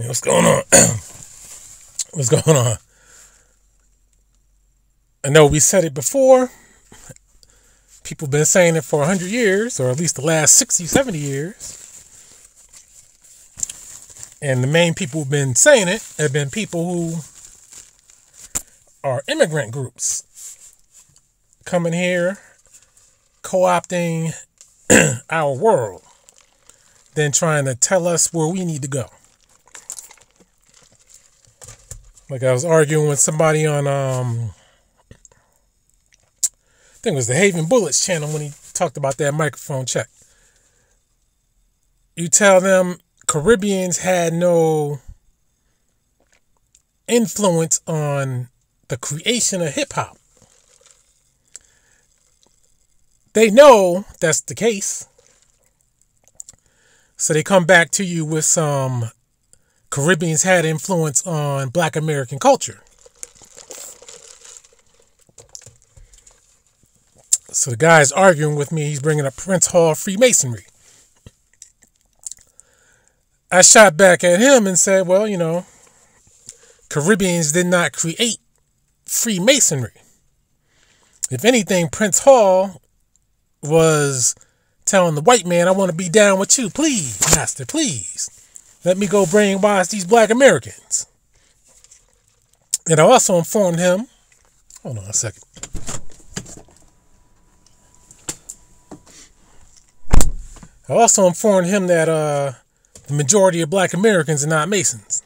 Yeah, what's going on? what's going on? I know we said it before. People have been saying it for 100 years, or at least the last 60, 70 years. And the main people who've been saying it have been people who are immigrant groups coming here, co opting our world, then trying to tell us where we need to go. Like I was arguing with somebody on um I think it was the Haven Bullets channel when he talked about that microphone check. You tell them Caribbeans had no influence on the creation of hip hop. They know that's the case. So they come back to you with some Caribbeans had influence on black American culture. So the guy's arguing with me. He's bringing up Prince Hall Freemasonry. I shot back at him and said, well, you know, Caribbeans did not create Freemasonry. If anything, Prince Hall was telling the white man, I want to be down with you. Please, master, please. Let me go brainwash these black Americans. And I also informed him, hold on a second. I also informed him that uh, the majority of black Americans are not Masons.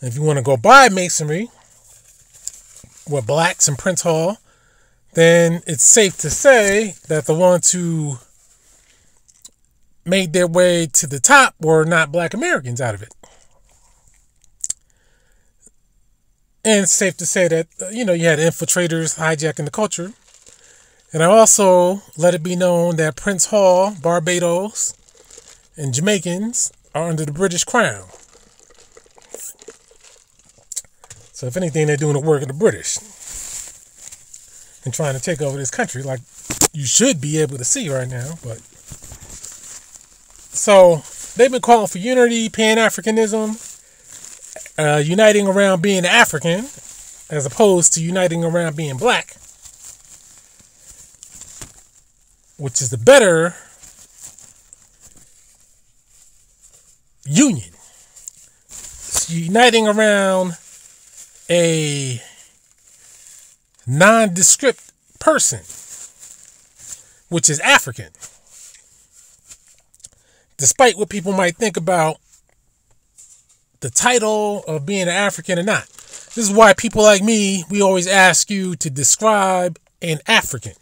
if you want to go buy Masonry with blacks in Prince Hall, then it's safe to say that the ones who made their way to the top were not black Americans out of it. And it's safe to say that, uh, you know, you had infiltrators hijacking the culture. And I also let it be known that Prince Hall, Barbados, and Jamaicans are under the British Crown. So, if anything, they're doing the work of the British and trying to take over this country, like you should be able to see right now. But so they've been calling for unity, Pan Africanism, uh, uniting around being African, as opposed to uniting around being black, which is the better union. It's uniting around a nondescript person, which is African. Despite what people might think about the title of being an African or not. This is why people like me, we always ask you to describe an African.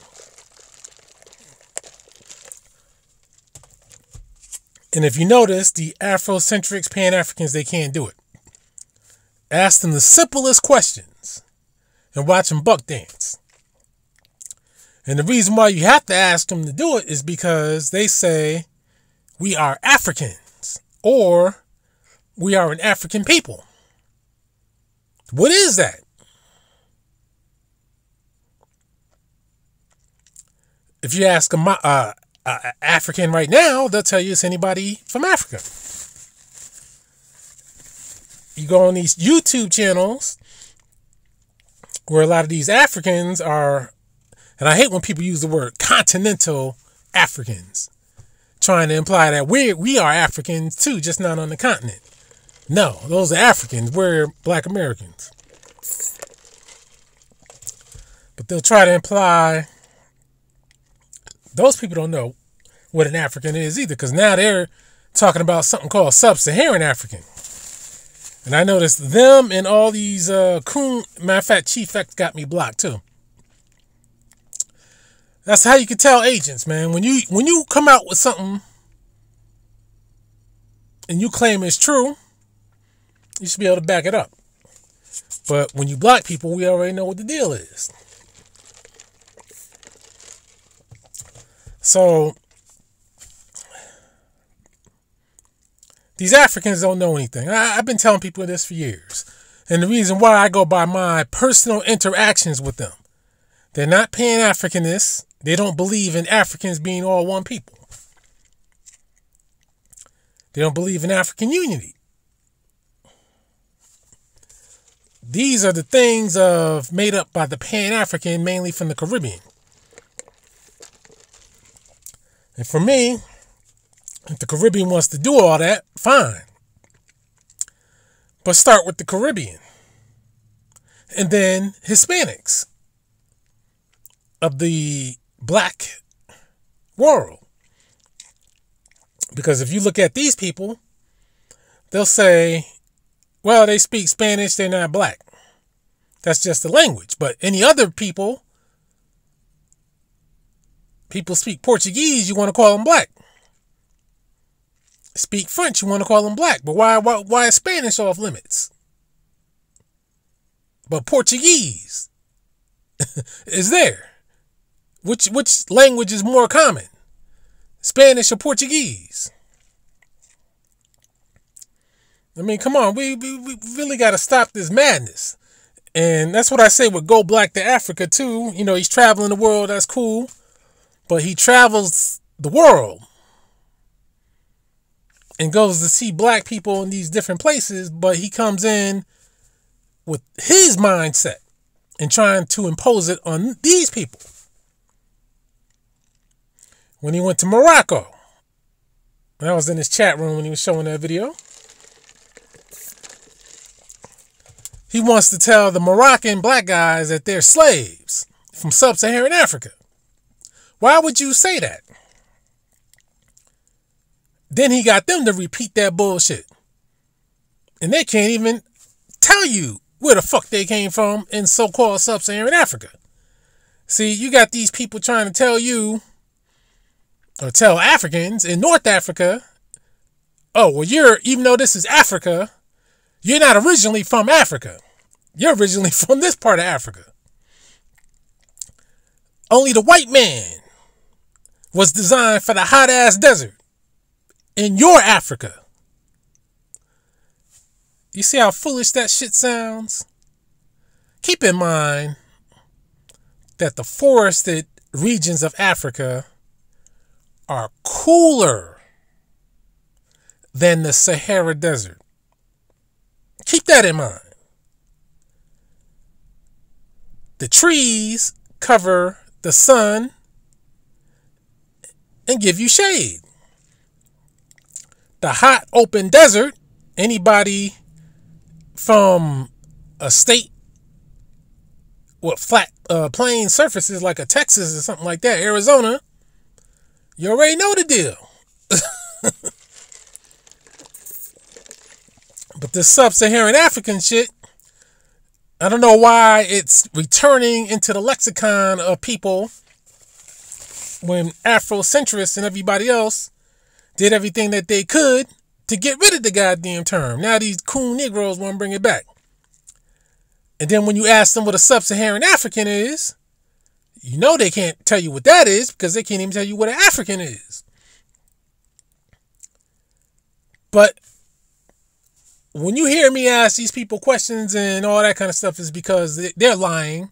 And if you notice, the Afrocentrics, Pan Africans, they can't do it. Ask them the simplest questions and watch them buck dance. And the reason why you have to ask them to do it is because they say we are Africans or we are an African people. What is that? If you ask a uh, African right now, they'll tell you it's anybody from Africa. You go on these YouTube channels where a lot of these Africans are, and I hate when people use the word continental Africans, trying to imply that we we are Africans too, just not on the continent. No, those are Africans. We're black Americans. But they'll try to imply those people don't know what an African is either, because now they're talking about something called sub-Saharan African. And I noticed them and all these uh coon matter of fact, Chief X got me blocked too. That's how you can tell agents, man. When you when you come out with something and you claim it's true, you should be able to back it up. But when you block people, we already know what the deal is. So these Africans don't know anything. I, have been telling people this for years. And the reason why I go by my personal interactions with them. They're not pan Africanists. They don't believe in Africans being all one people. They don't believe in African unity. These are the things of made up by the Pan African, mainly from the Caribbean. And for me, if the Caribbean wants to do all that, fine. But start with the Caribbean. And then Hispanics of the black world. Because if you look at these people, they'll say, well, they speak Spanish, they're not black. That's just the language. But any other people, people speak Portuguese, you want to call them black. Speak French, you want to call them black. But why, why, why is Spanish off limits? But Portuguese is there. Which which language is more common? Spanish or Portuguese? I mean, come on, we, we, we really got to stop this madness. And that's what I say with Go Black to Africa, too. You know, he's traveling the world, that's cool. But he travels the world and goes to see black people in these different places, but he comes in with his mindset and trying to impose it on these people when he went to Morocco. I was in his chat room when he was showing that video. He wants to tell the Moroccan black guys that they're slaves from sub Saharan Africa. Why would you say that? Then he got them to repeat that bullshit. And they can't even tell you where the fuck they came from in so called sub Saharan Africa. See, you got these people trying to tell you or tell Africans in North Africa, oh, well, you're, even though this is Africa, you're not originally from Africa. You're originally from this part of Africa. Only the white man was designed for the hot ass desert in your Africa. You see how foolish that shit sounds? Keep in mind that the forested regions of Africa are cooler than the Sahara Desert. Keep that in mind. The trees cover the sun and give you shade. The hot open desert, anybody from a state with flat uh, plain surfaces like a Texas or something like that, Arizona, you already know the deal. but this sub Saharan African shit, I don't know why it's returning into the lexicon of people when Afrocentrists and everybody else did everything that they could to get rid of the goddamn term. Now these cool Negroes want to bring it back. And then when you ask them what a sub Saharan African is, you know they can't tell you what that is because they can't even tell you what an African is. But when you hear me ask these people questions and all that kind of stuff is because they're lying.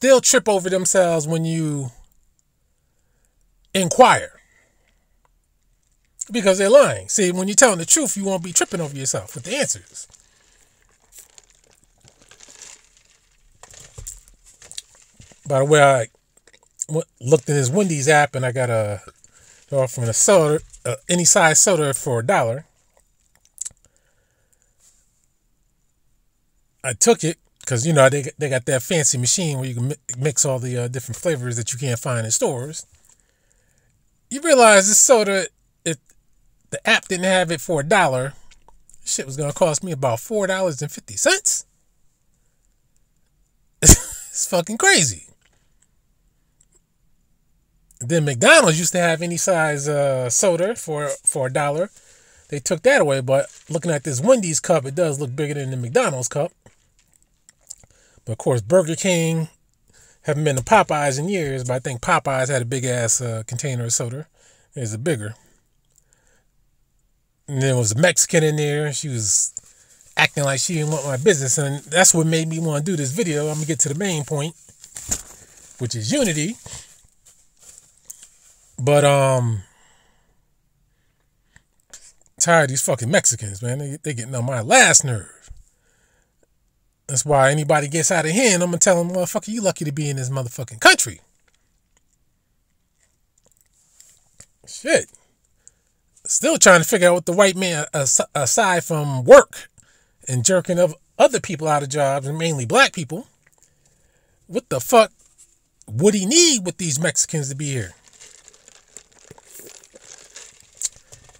They'll trip over themselves when you inquire. Because they're lying. See, when you're telling the truth, you won't be tripping over yourself with the answers. By the way, I looked in his Wendy's app and I got a offering a soda, uh, any size soda for a dollar. I took it because you know they they got that fancy machine where you can mix all the uh, different flavors that you can't find in stores. You realize this soda, if the app didn't have it for a dollar, shit was gonna cost me about four dollars and fifty cents. it's fucking crazy. Then McDonald's used to have any size uh, soda for for a dollar. They took that away, but looking at this Wendy's cup, it does look bigger than the McDonald's cup. But of course, Burger King haven't been to Popeyes in years, but I think Popeyes had a big ass uh, container of soda. It's a bigger. And there was a Mexican in there. She was acting like she didn't want my business, and that's what made me want to do this video. I'm gonna get to the main point, which is unity. But um Tired of these fucking Mexicans, man. They, they getting on my last nerve. That's why anybody gets out of hand, I'm gonna tell them, motherfucker, you lucky to be in this motherfucking country. Shit. Still trying to figure out what the white man, aside from work and jerking of other people out of jobs, and mainly black people, what the fuck would he need with these Mexicans to be here?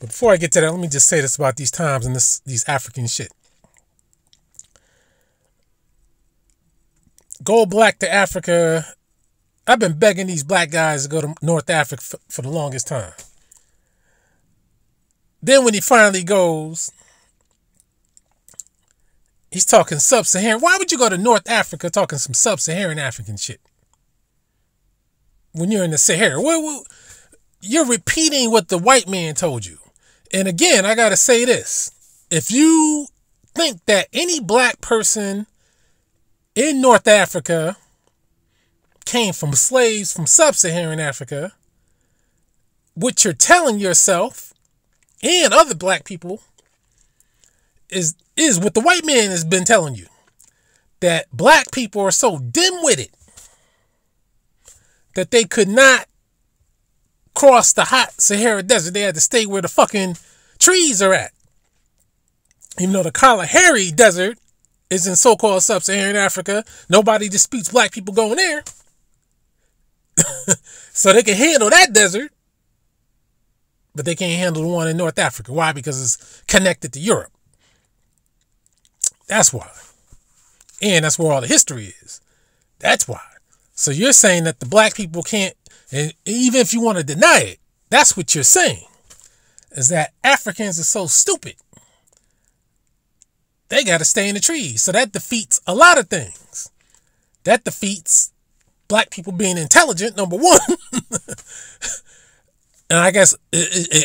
But before I get to that, let me just say this about these times and this these African shit. Go black to Africa. I've been begging these black guys to go to North Africa for, for the longest time. Then when he finally goes, he's talking sub-Saharan. Why would you go to North Africa talking some sub-Saharan African shit? When you're in the Sahara, you're repeating what the white man told you. And again, I got to say this. If you think that any black person in North Africa came from slaves from sub Saharan Africa, what you're telling yourself and other black people is, is what the white man has been telling you that black people are so dim witted that they could not cross the hot Sahara Desert. They had to stay where the fucking trees are at. Even though the Kalahari Desert is in so-called sub-Saharan Africa, nobody disputes black people going there. so they can handle that desert, but they can't handle the one in North Africa. Why? Because it's connected to Europe. That's why. And that's where all the history is. That's why. So you're saying that the black people can't, and even if you want to deny it, that's what you're saying. Is that Africans are so stupid. They got to stay in the trees. So that defeats a lot of things. That defeats black people being intelligent, number one. and I guess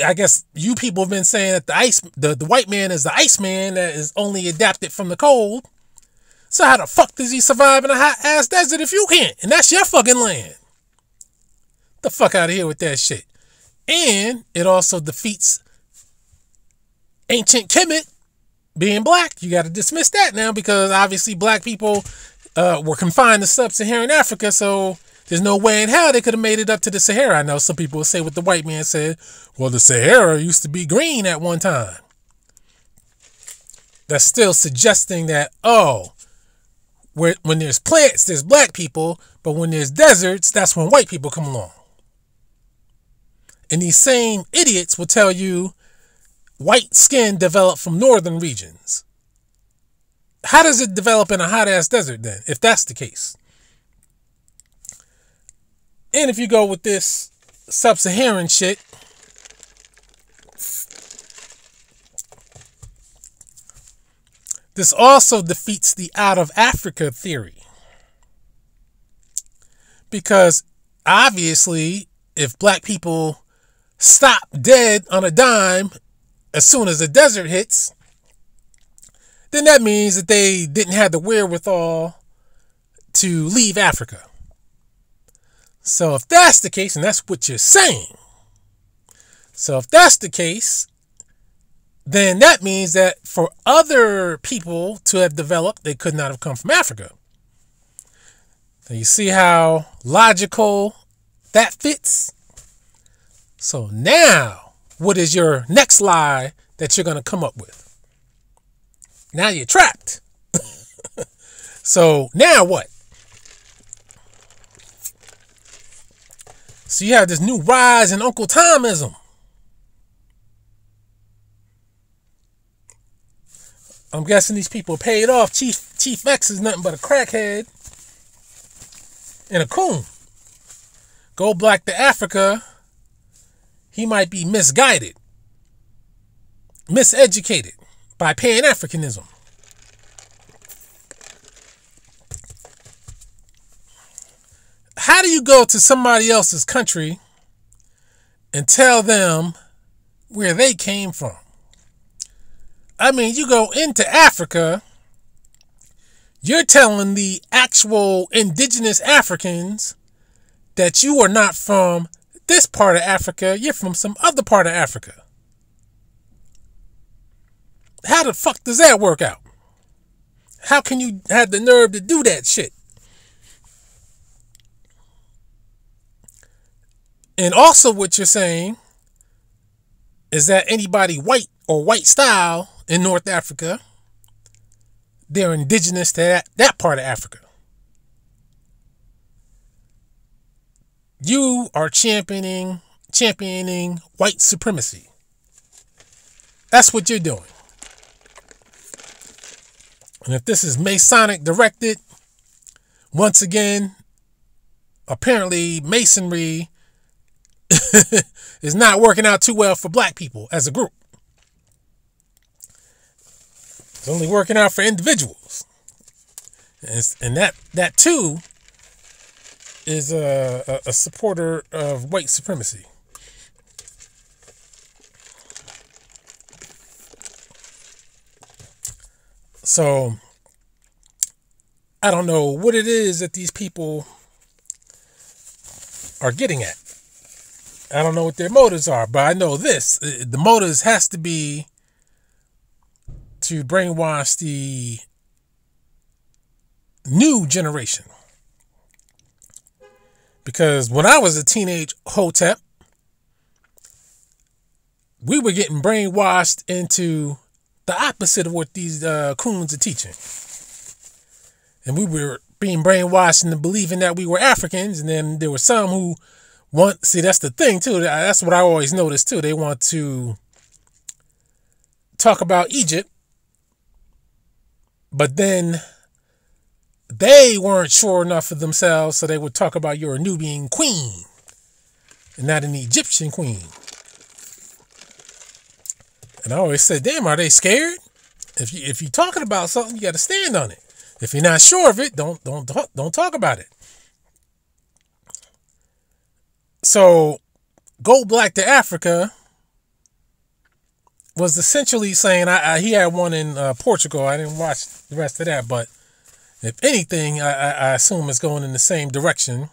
I guess you people have been saying that the ice the, the white man is the ice man that is only adapted from the cold. So how the fuck does he survive in a hot ass desert if you can't? And that's your fucking land. The fuck out of here with that shit. And it also defeats ancient Kemet being black. You got to dismiss that now because obviously black people uh, were confined to sub-Saharan Africa, so there's no way in hell they could have made it up to the Sahara. I know some people will say what the white man said. Well, the Sahara used to be green at one time. That's still suggesting that, oh, where, when there's plants, there's black people, but when there's deserts, that's when white people come along. And these same idiots will tell you white skin developed from northern regions. How does it develop in a hot ass desert then, if that's the case? And if you go with this sub Saharan shit, this also defeats the out of Africa theory. Because obviously, if black people stop dead on a dime as soon as the desert hits, then that means that they didn't have the wherewithal to leave Africa. So if that's the case, and that's what you're saying, so if that's the case, then that means that for other people to have developed, they could not have come from Africa. Now you see how logical that fits? So now, what is your next lie that you're going to come up with? Now you're trapped. so now what? So you have this new rise in Uncle Tomism. I'm guessing these people paid off. Chief Chief X is nothing but a crackhead and a coon. Go black to Africa he might be misguided, miseducated by Pan Africanism. How do you go to somebody else's country and tell them where they came from? I mean, you go into Africa, you're telling the actual indigenous Africans that you are not from, this part of Africa, you're from some other part of Africa. How the fuck does that work out? How can you have the nerve to do that shit? And also, what you're saying is that anybody white or white style in North Africa, they're indigenous to that, that part of Africa. You are championing championing white supremacy. That's what you're doing. And if this is Masonic directed, once again, apparently Masonry is not working out too well for black people as a group. It's only working out for individuals. And, and that that too is a, a, a supporter of white supremacy. So I don't know what it is that these people are getting at. I don't know what their motives are, but I know this. Uh, the motives has to be to brainwash the new generation. Because when I was a teenage hotep, we were getting brainwashed into the opposite of what these uh, coons are teaching. And we were being brainwashed into believing that we were Africans. And then there were some who want, see, that's the thing too. That's what I always noticed too. They want to talk about Egypt, but then they weren't sure enough of themselves, so they would talk about you're a Nubian queen and not an Egyptian queen. And I always said, damn, are they scared? If you if you're talking about something, you got to stand on it. If you're not sure of it, don't don't don't talk about it. So, go black to Africa was essentially saying I, I he had one in uh, Portugal. I didn't watch the rest of that, but if anything, I, I, I assume it's going in the same direction.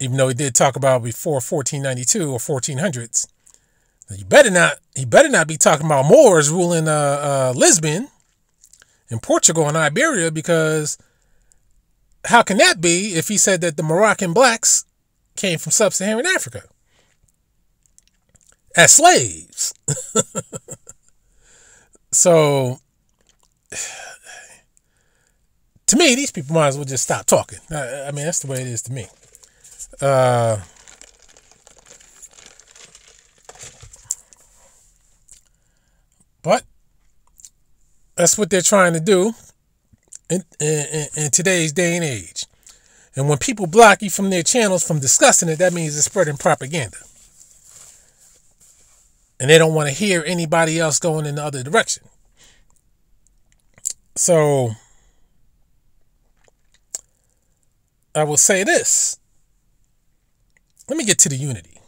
Even though he did talk about before 1492 or 1400s. You better not. He better not be talking about Moors ruling uh, uh, Lisbon, in Portugal and Iberia, because how can that be if he said that the Moroccan blacks came from sub-Saharan Africa as slaves? so, to me, these people might as well just stop talking. I, I mean, that's the way it is to me. Uh, But that's what they're trying to do in, in, in, today's day and age. And when people block you from their channels from discussing it, that means it's spreading propaganda. And they don't want to hear anybody else going in the other direction. So I will say this. Let me get to the unity.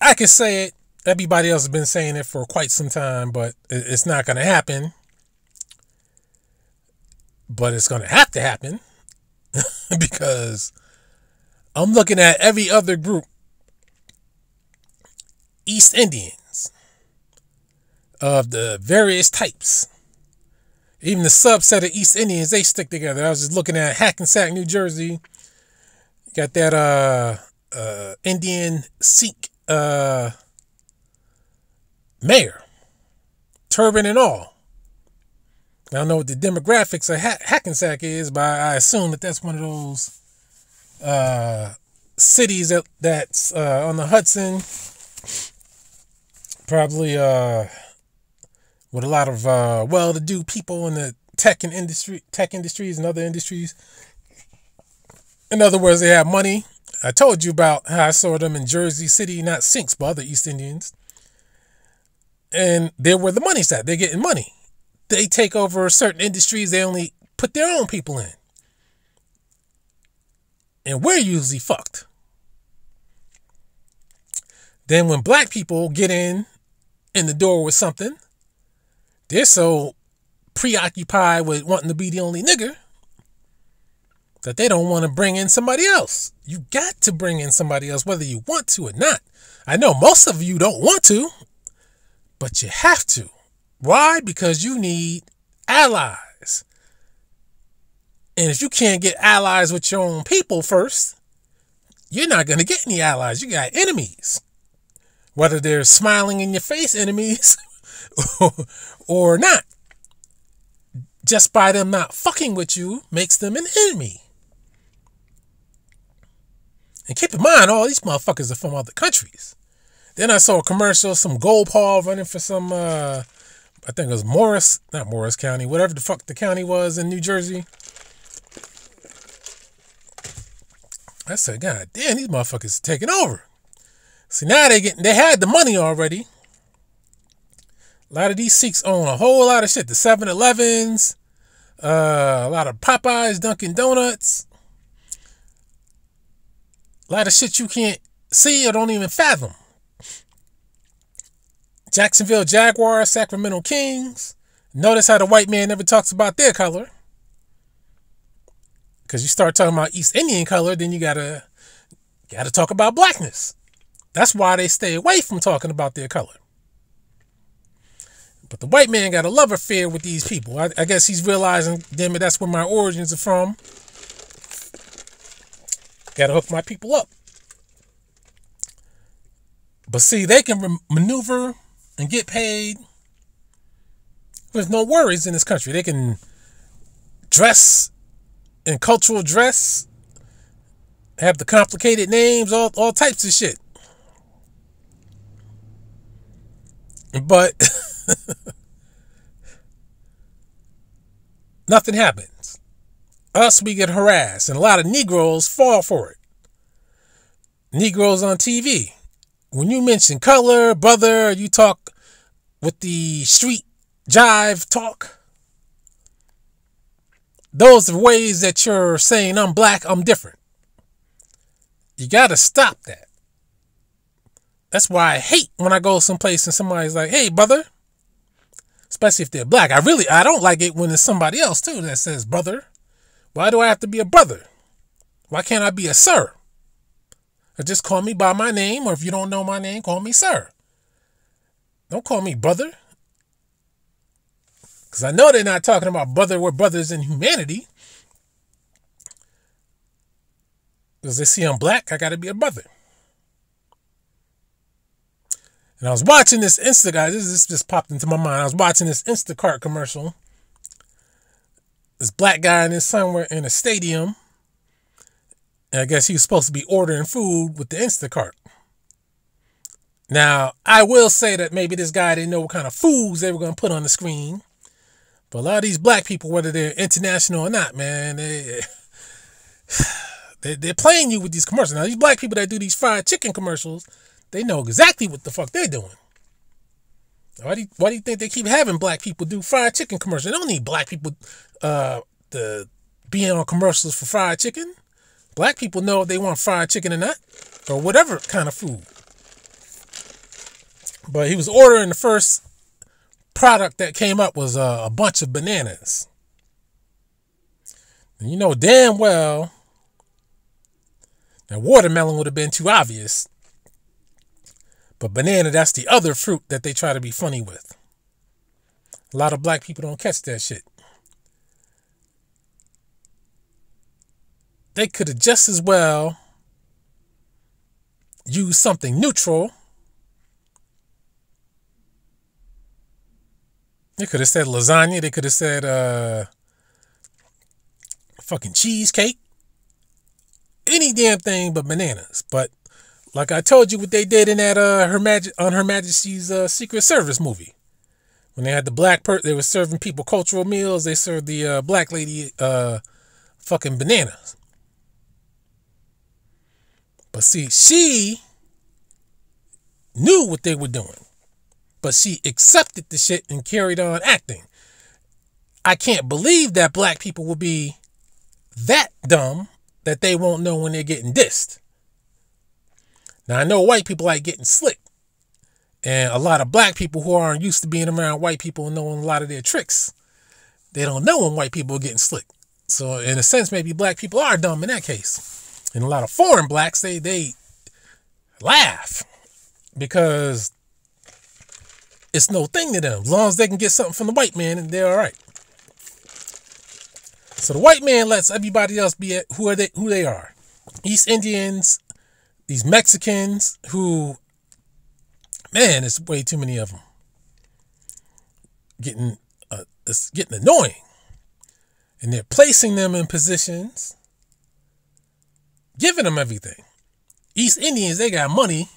I can say it. Everybody else has been saying it for quite some time, but it's not going to happen. But it's going to have to happen because I'm looking at every other group East Indians of the various types. Even the subset of East Indians, they stick together. I was just looking at Hackensack, New Jersey. Got that uh, uh, Indian Sikh uh, mayor, turban and all. I don't know what the demographics of Hackensack is, but I assume that that's one of those uh, cities that that's uh, on the Hudson. Probably uh, with a lot of uh, well-to-do people in the tech and industry, tech industries and other industries. In other words, they have money I told you about how I saw them in Jersey City, not Sikhs, but other East Indians. And they're where the money's at. They're getting money. They take over certain industries, they only put their own people in. And we're usually fucked. Then when black people get in in the door with something, they're so preoccupied with wanting to be the only nigger that they don't want to bring in somebody else. You got to bring in somebody else, whether you want to or not. I know most of you don't want to, but you have to. Why? Because you need allies. And if you can't get allies with your own people first, you're not going to get any allies. You got enemies. Whether they're smiling in your face enemies or not. Just by them not fucking with you makes them an enemy. And keep in mind, all these motherfuckers are from other countries. Then I saw a commercial, some gold paw running for some, uh, I think it was Morris, not Morris County, whatever the fuck the county was in New Jersey. I said, God damn, these motherfuckers taking over. See, now they get, they had the money already. A lot of these Sikhs own a whole lot of shit. The 7-Elevens, uh, a lot of Popeyes, Dunkin' Donuts. A lot of shit you can't see or don't even fathom. Jacksonville Jaguars, Sacramento Kings. Notice how the white man never talks about their color. Because you start talking about East Indian color, then you gotta gotta talk about blackness. That's why they stay away from talking about their color. But the white man got a love affair with these people. I, I guess he's realizing, damn it, that's where my origins are from. Gotta hook my people up. But see, they can maneuver and get paid. with no worries in this country. They can dress in cultural dress, have the complicated names, all, all types of shit. But nothing happens. Us, we get harassed, and a lot of Negroes fall for it. Negroes on TV when you mention color, brother, you talk with the street jive talk. Those are ways that you're saying I'm black, I'm different. You got to stop that. That's why I hate when I go someplace and somebody's like, "Hey, brother," especially if they're black. I really I don't like it when it's somebody else too that says brother. Why do I have to be a brother? Why can't I be a sir? Or just call me by my name, or if you don't know my name, call me sir. Don't call me brother. Because I know they're not talking about brother, we're brothers in humanity. Because they see I'm black, I got to be a brother. And I was watching this Insta guy. This, this just popped into my mind. I was watching this Instacart commercial. This black guy and his son were in a stadium and I guess he was supposed to be ordering food with the Instacart. Now, I will say that maybe this guy didn't know what kind of foods they were going to put on the screen. But a lot of these black people, whether they're international or not, man, they, they, they're playing you with these commercials. Now, these black people that do these fried chicken commercials, they know exactly what the fuck they're doing. Why do you, why do you think they keep having black people do fried chicken commercials? They don't need black people uh, to be on commercials for fried chicken. Black people know if they want fried chicken or not, or whatever kind of food. But he was ordering the first product that came up was uh, a bunch of bananas. And you know damn well that watermelon would have been too obvious. But banana, that's the other fruit that they try to be funny with. A lot of black people don't catch that shit. they could have just as well used something neutral. They could have said lasagna. They could have said uh, fucking cheesecake. Any damn thing but bananas. But like I told you, what they did in that uh, Her Maj- on Her Majesty's uh, Secret Service movie, when they had the black per, they were serving people cultural meals. They served the uh, black lady uh, fucking bananas. But see, she knew what they were doing, but she accepted the shit and carried on acting. I can't believe that black people will be that dumb that they won't know when they're getting dissed. Now, I know white people like getting slick. And a lot of black people who aren't used to being around white people and knowing a lot of their tricks, they don't know when white people are getting slick. So in a sense, maybe black people are dumb in that case. And a lot of foreign blacks, they they laugh because it's no thing to them. As long as they can get something from the white man, they're all right. So the white man lets everybody else be who are they who they are. East Indians, these Mexicans who man, it's way too many of them. Getting uh, it's getting annoying. And they're placing them in positions, giving them everything. East Indians, they got money.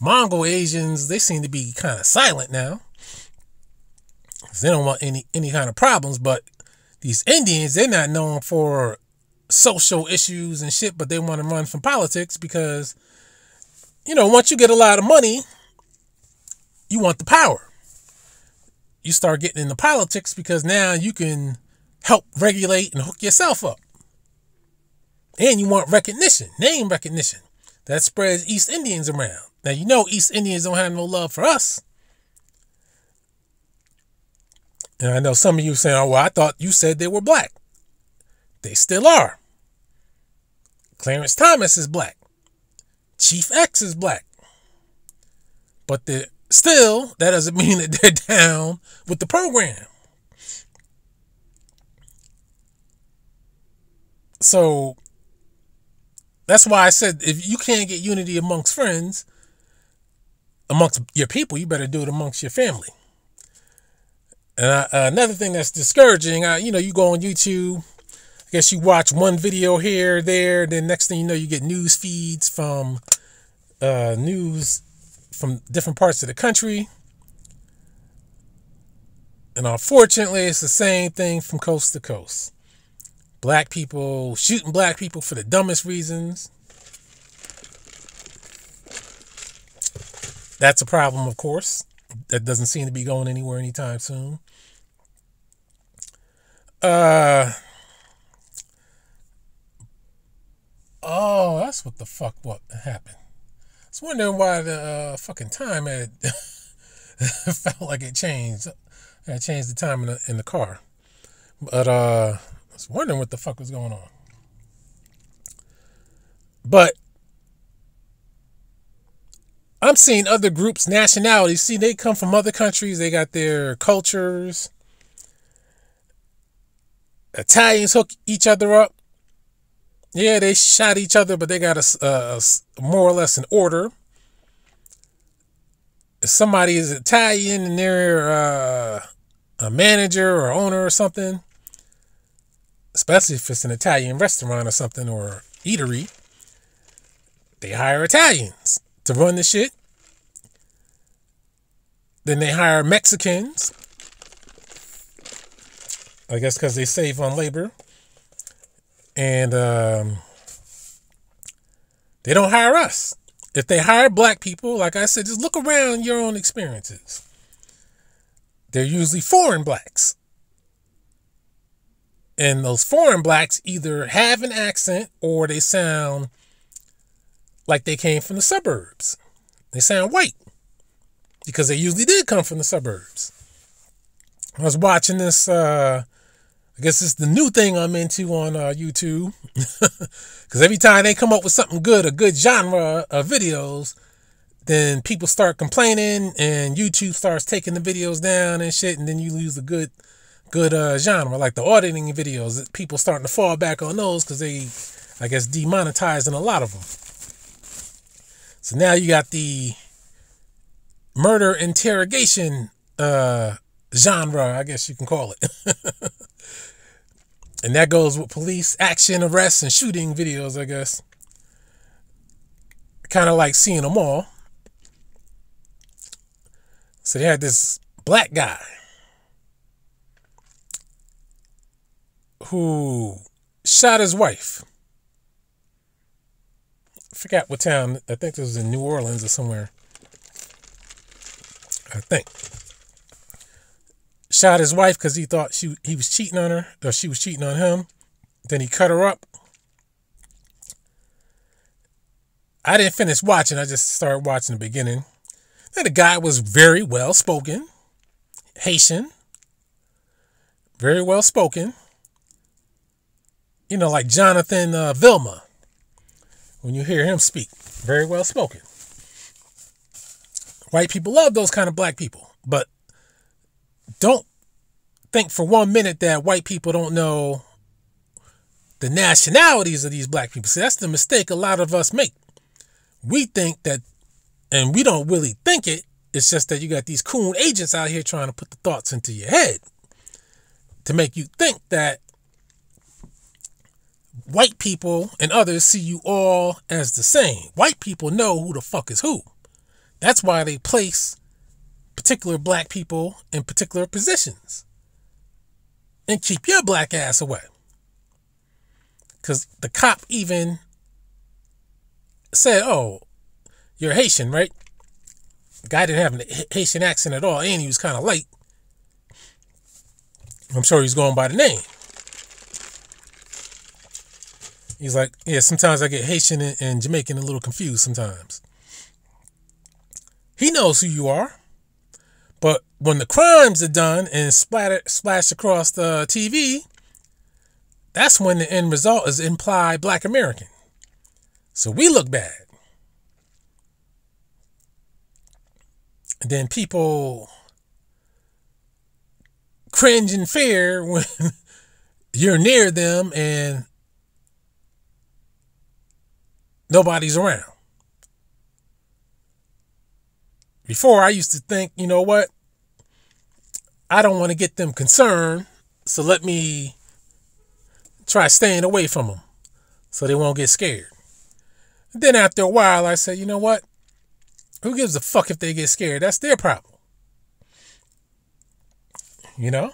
Mongol Asians, they seem to be kind of silent now. They don't want any any kind of problems, but these Indians, they're not known for social issues and shit, but they want to run from politics because, you know, once you get a lot of money, you want the power. You start getting into politics because now you can help regulate and hook yourself up. And you want recognition, name recognition. That spreads East Indians around. Now, you know, East Indians don't have no love for us. And I know some of you saying, oh, well, I thought you said they were black. They still are. Clarence Thomas is black. Chief X is black. But the, still, that doesn't mean that they're down with the program. So that's why I said if you can't get unity amongst friends, amongst your people, you better do it amongst your family. And uh, another thing that's discouraging, uh, you know, you go on YouTube guess you watch one video here, there, then next thing you know, you get news feeds from uh, news from different parts of the country. And unfortunately, it's the same thing from coast to coast. Black people shooting black people for the dumbest reasons. That's a problem, of course. That doesn't seem to be going anywhere anytime soon. Uh, Oh, that's what the fuck what happened. I was wondering why the uh, fucking time had felt like it changed. I changed the time in the, in the car. But uh, I was wondering what the fuck was going on. But I'm seeing other groups, nationalities. See, they come from other countries. They got their cultures. Italians hook each other up. Yeah, they shot each other, but they got a, a, a more or less an order. If somebody is Italian and they're uh, a manager or owner or something, especially if it's an Italian restaurant or something or eatery, they hire Italians to run the shit. Then they hire Mexicans. I guess because they save on labor and um, they don't hire us. If they hire black people, like I said, just look around your own experiences. They're usually foreign blacks. And those foreign blacks either have an accent or they sound like they came from the suburbs. They sound white because they usually did come from the suburbs. I was watching this uh, I guess it's the new thing I'm into on uh, YouTube. Because every time they come up with something good, a good genre of videos, then people start complaining and YouTube starts taking the videos down and shit. And then you lose the good, good uh, genre, like the auditing videos. People starting to fall back on those because they, I guess, demonetizing a lot of them. So now you got the murder interrogation uh, genre, I guess you can call it. and that goes with police action, arrests, and shooting videos, I guess. Kind of like seeing them all. So they had this black guy who shot his wife. I forgot what town. I think this was in New Orleans or somewhere. I think shot his wife because he thought she he was cheating on her or she was cheating on him. Then he cut her up. I didn't finish watching. I just started watching the beginning. And the guy was very well spoken, Haitian, very well spoken. you know, like Jonathan uh, Vilma, when you hear him speak, very well spoken. White people love those kind of black people, but don't think for one minute that white people don't know the nationalities of these black people. See, that's the mistake a lot of us make. We think that, and we don't really think it, it's just that you got these coon agents out here trying to put the thoughts into your head to make you think that white people and others see you all as the same. White people know who the fuck is who. That's why they place particular black people in particular positions and keep your black ass away. Because the cop even said, Oh, you're Haitian, right? The guy didn't have a Haitian accent at all, and he was kind of late. I'm sure he's going by the name. He's like, yeah, sometimes I get Haitian and Jamaican a little confused sometimes. He knows who you are. But when the crimes are done and splattered, splashed across the TV, that's when the end result is implied black American. So we look bad. And then people cringe in fear when you're near them and nobody's around. Before, I used to think, you know what? I don't want to get them concerned, so let me try staying away from them so they won't get scared. And then after a while, I said, you know what? Who gives a fuck if they get scared? That's their problem. You know?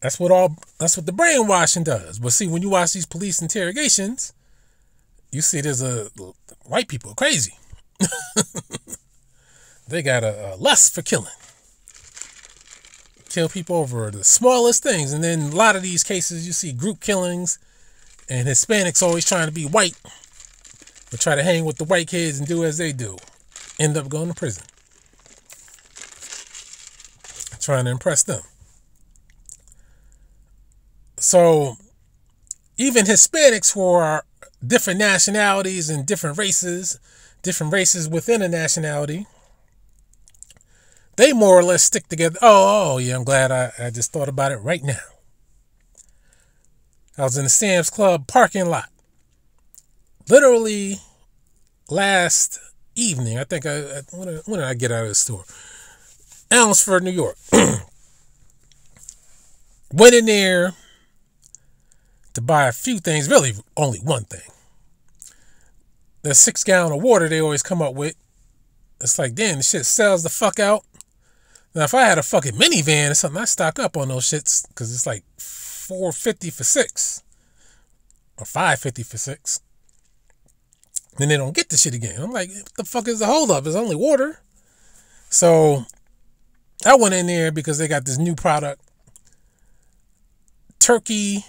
That's what all that's what the brainwashing does. But see, when you watch these police interrogations, you see there's a white people crazy. they got a, a lust for killing. Kill people over the smallest things. And then a lot of these cases you see group killings and Hispanics always trying to be white. But try to hang with the white kids and do as they do. End up going to prison. Trying to impress them. So even Hispanics who are different nationalities and different races, different races within a nationality, they more or less stick together. Oh, oh yeah, I'm glad I, I just thought about it right now. I was in the Sam's Club parking lot. Literally last evening, I think I, when, did, when did I get out of the store? Elmsford, New York. Went in there to buy a few things, really only one thing. The six gallon of water they always come up with. It's like, damn, the shit sells the fuck out. Now, if I had a fucking minivan or something, I stock up on those shits because it's like four fifty for six or five fifty for six. Then they don't get the shit again. I'm like, what the fuck is the holdup? It's only water. So I went in there because they got this new product, turkey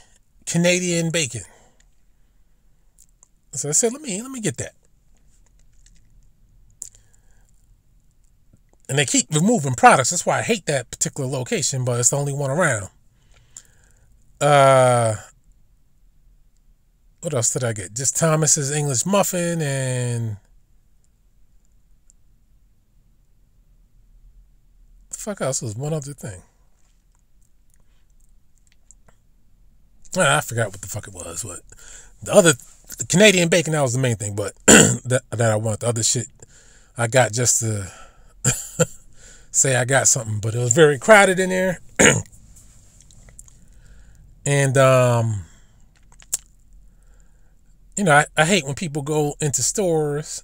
Canadian bacon. So I said, let me let me get that. And they keep removing products. That's why I hate that particular location, but it's the only one around. Uh what else did I get? Just Thomas's English muffin and the fuck else was one other thing. Ah, I forgot what the fuck it was, but the other the Canadian bacon that was the main thing, but that that I want the other shit I got just to say I got something, but it was very crowded in there. and um you know, I, I hate when people go into stores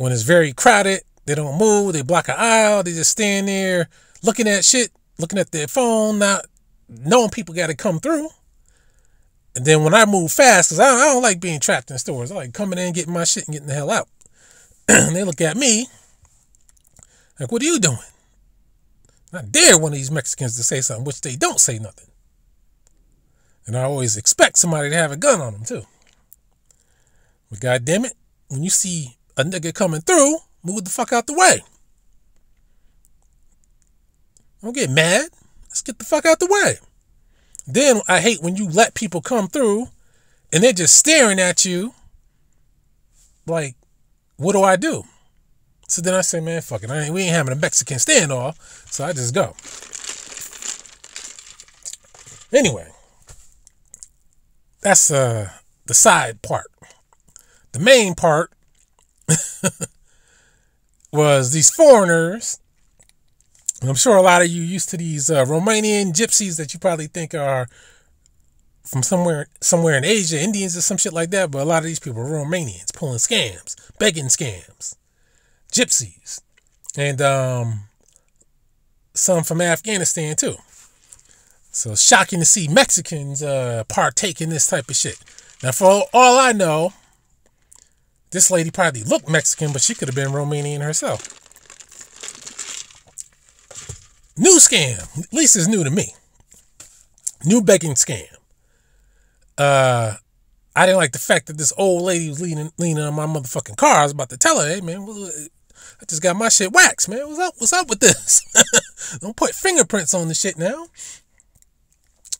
when it's very crowded, they don't move, they block an aisle, they just stand there looking at shit, looking at their phone, not knowing people got to come through. And then when I move fast, because I, I, don't like being trapped in stores, I like coming in, getting my shit, and getting the hell out. and they look at me like, what are you doing? I dare one of these Mexicans to say something, which they don't say nothing. And I always expect somebody to have a gun on them, too. But God damn it, when you see a nigga coming through, move the fuck out the way. Don't get mad. Let's get the fuck out the way. Then I hate when you let people come through and they're just staring at you. Like, what do I do? So then I say, man, fuck it. Ain't, we ain't having a Mexican standoff. So I just go. Anyway, that's uh, the side part. The main part was these foreigners. I'm sure a lot of you used to these uh, Romanian gypsies that you probably think are from somewhere somewhere in Asia, Indians or some shit like that. But a lot of these people are Romanians pulling scams, begging scams, gypsies, and um, some from Afghanistan too. So shocking to see Mexicans uh, partake in this type of shit. Now, for all I know, this lady probably looked Mexican, but she could have been Romanian herself. New scam. At least it's new to me. New begging scam. Uh, I didn't like the fact that this old lady was leaning leaning on my motherfucking car. I was about to tell her, hey man, I just got my shit waxed, man. What's up? What's up with this? Don't put fingerprints on the shit now.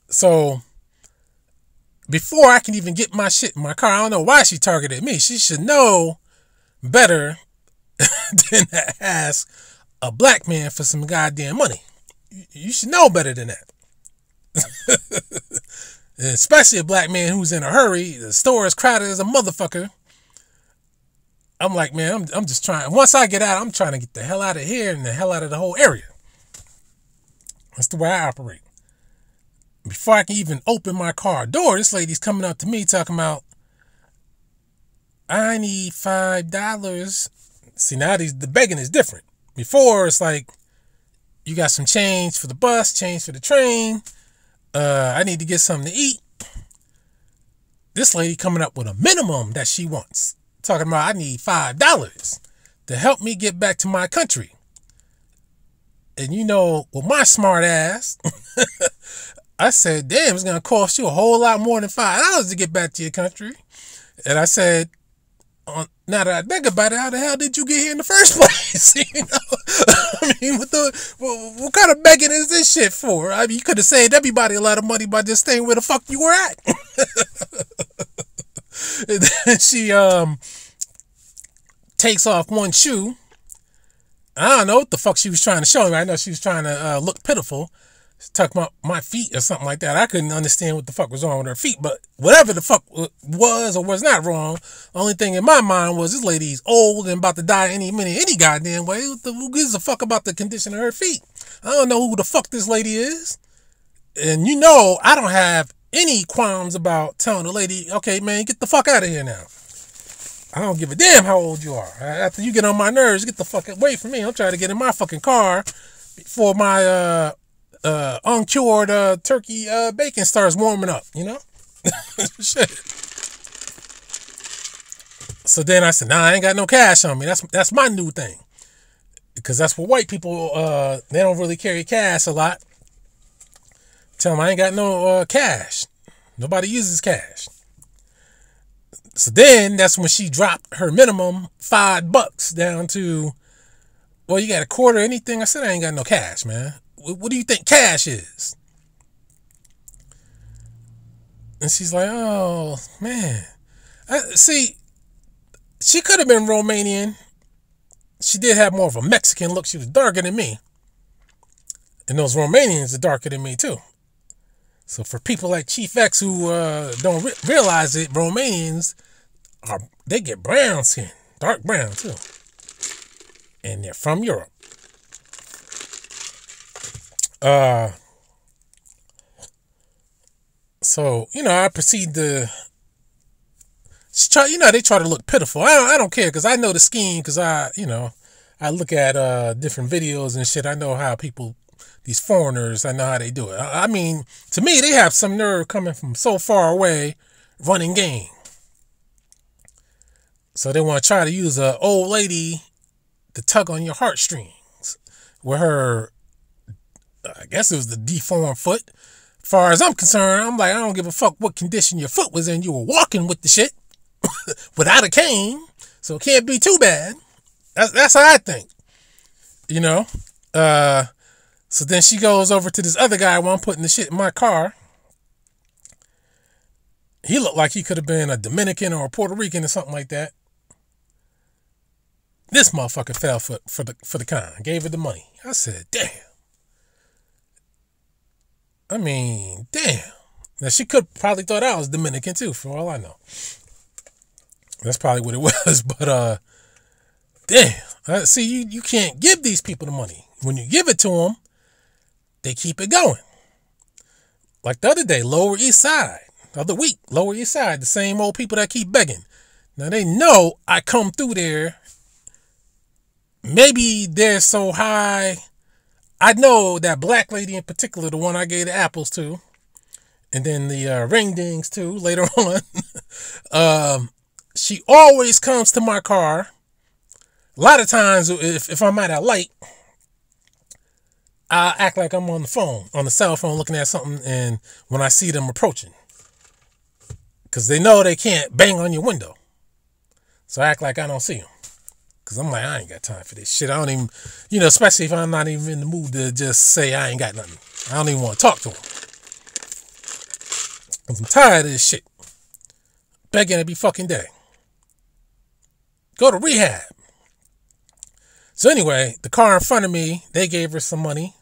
So before I can even get my shit in my car, I don't know why she targeted me. She should know better than to ask a black man for some goddamn money. You should know better than that. Especially a black man who's in a hurry. The store is crowded as a motherfucker. I'm like, man, I'm, I'm just trying. Once I get out, I'm trying to get the hell out of here and the hell out of the whole area. That's the way I operate before I can even open my car door, this lady's coming up to me talking about, I need five dollars. See now these the begging is different. Before it's like you got some change for the bus, change for the train. Uh, I need to get something to eat. This lady coming up with a minimum that she wants. Talking about I need five dollars to help me get back to my country. And you know, with my smart ass, I said, damn, it's gonna cost you a whole lot more than five dollars to get back to your country. And I said, uh, now that I think about it, how the hell did you get here in the first place? you know, I mean, what the what, kind of begging is this shit for? I mean, you could have saved everybody a lot of money by just staying where the fuck you were at. And then she um takes off one shoe. I don't know what the fuck she was trying to show me. I know she was trying to uh, look pitiful talk about my feet or something like that. I couldn't understand what the fuck was wrong with her feet, but whatever the fuck was or was not wrong, the only thing in my mind was this lady's old and about to die any minute, any goddamn way. Who gives a fuck about the condition of her feet? I don't know who the fuck this lady is. And you know, I don't have any qualms about telling the lady, okay, man, get the fuck out of here now. I don't give a damn how old you are. After you get on my nerves, get the fuck away from me. I'm trying to get in my fucking car before my uh uh, uncured uh, turkey uh, bacon starts warming up, you know? Shit. So then I said, nah, I ain't got no cash on me. That's that's my new thing. Because that's what white people, uh, they don't really carry cash a lot. Tell them I ain't got no uh, cash. Nobody uses cash. So then that's when she dropped her minimum five bucks down to, well, you got a quarter, anything. I said, I ain't got no cash, man. What do you think cash is? And she's like, oh, man. I, see, she could have been Romanian. She did have more of a Mexican look. She was darker than me. And those Romanians are darker than me, too. So for people like Chief X who uh, don't re- realize it, Romanians are they get brown skin, dark brown too, and they're from Europe. Uh, so you know, I proceed to try. You know, they try to look pitiful. I don't, I don't care because I know the scheme. Because I, you know, I look at uh different videos and shit. I know how people, these foreigners, I know how they do it. I, mean, to me, they have some nerve coming from so far away, running game. So they want to try to use a old lady to tug on your heartstrings with her I guess it was the deformed foot. Far as I'm concerned, I'm like, I don't give a fuck what condition your foot was in. You were walking with the shit without a cane, so it can't be too bad. That's that's how I think. You know. Uh, so then she goes over to this other guy while I'm putting the shit in my car. He looked like he could have been a Dominican or a Puerto Rican or something like that. This motherfucker fell for, for the for the con, gave her the money. I said, damn. I mean, damn. Now she could probably thought I was Dominican too, for all I know. That's probably what it was. But uh damn. Uh, see, you, you can't give these people the money. When you give it to them, they keep it going. Like the other day, Lower East Side, the other week, Lower East Side, the same old people that keep begging. Now they know I come through there. Maybe they're so high. I know that black lady in particular, the one I gave the apples to, and then the uh, ring dings too later on. um, she always comes to my car. A lot of times, if, if I'm at a light, I act like I'm on the phone, on the cell phone, looking at something, and when I see them approaching, because they know they can't bang on your window, so I act like I don't see them. Cause I'm like, I ain't got time for this shit. I don't even, you know, especially if I'm not even in the mood to just say I ain't got nothing. I don't even want to talk to them. Cause I'm tired of this shit. Begging every fucking day. Go to rehab. So anyway, the car in front of me, they gave her some money.